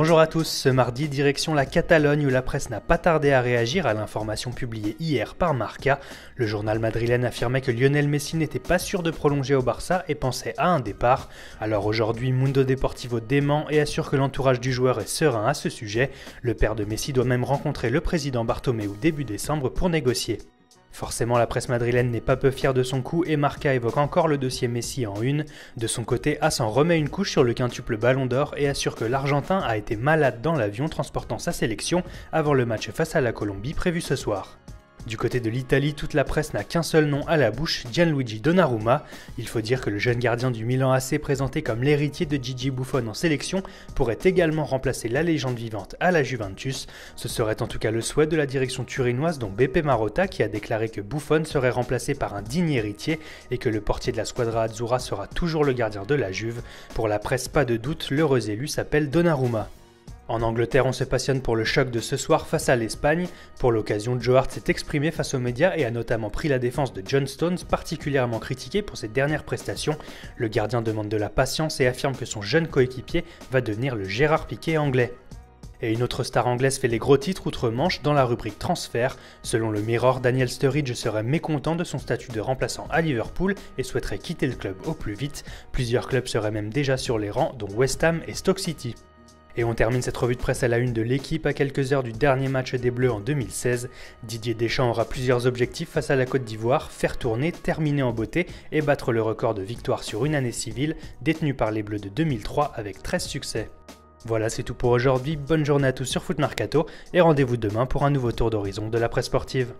Bonjour à tous, ce mardi direction la Catalogne où la presse n'a pas tardé à réagir à l'information publiée hier par Marca. Le journal madrilène affirmait que Lionel Messi n'était pas sûr de prolonger au Barça et pensait à un départ. Alors aujourd'hui Mundo Deportivo dément et assure que l'entourage du joueur est serein à ce sujet. Le père de Messi doit même rencontrer le président Bartomeu début décembre pour négocier. Forcément, la presse madrilène n'est pas peu fière de son coup et Marca évoque encore le dossier Messi en une. De son côté, As remet une couche sur le quintuple Ballon d'Or et assure que l'Argentin a été malade dans l'avion transportant sa sélection avant le match face à la Colombie prévu ce soir. Du côté de l'Italie, toute la presse n'a qu'un seul nom à la bouche, Gianluigi Donnarumma. Il faut dire que le jeune gardien du Milan AC présenté comme l'héritier de Gigi Buffon en sélection pourrait également remplacer la légende vivante à la Juventus. Ce serait en tout cas le souhait de la direction turinoise dont Beppe Marotta qui a déclaré que Buffon serait remplacé par un digne héritier et que le portier de la squadra Azzurra sera toujours le gardien de la Juve. Pour la presse, pas de doute, l'heureux élu s'appelle Donnarumma. En Angleterre, on se passionne pour le choc de ce soir face à l'Espagne. Pour l'occasion, Joe Hart s'est exprimé face aux médias et a notamment pris la défense de John Stones, particulièrement critiqué pour ses dernières prestations. Le gardien demande de la patience et affirme que son jeune coéquipier va devenir le Gérard Piquet anglais. Et une autre star anglaise fait les gros titres outre-Manche dans la rubrique transfert. Selon le Mirror, Daniel Sturridge serait mécontent de son statut de remplaçant à Liverpool et souhaiterait quitter le club au plus vite. Plusieurs clubs seraient même déjà sur les rangs, dont West Ham et Stoke City. Et on termine cette revue de presse à la une de l'équipe à quelques heures du dernier match des Bleus en 2016. Didier Deschamps aura plusieurs objectifs face à la Côte d'Ivoire, faire tourner, terminer en beauté et battre le record de victoire sur une année civile détenu par les Bleus de 2003 avec 13 succès. Voilà, c'est tout pour aujourd'hui. Bonne journée à tous sur Foot Mercato et rendez-vous demain pour un nouveau tour d'horizon de la presse sportive.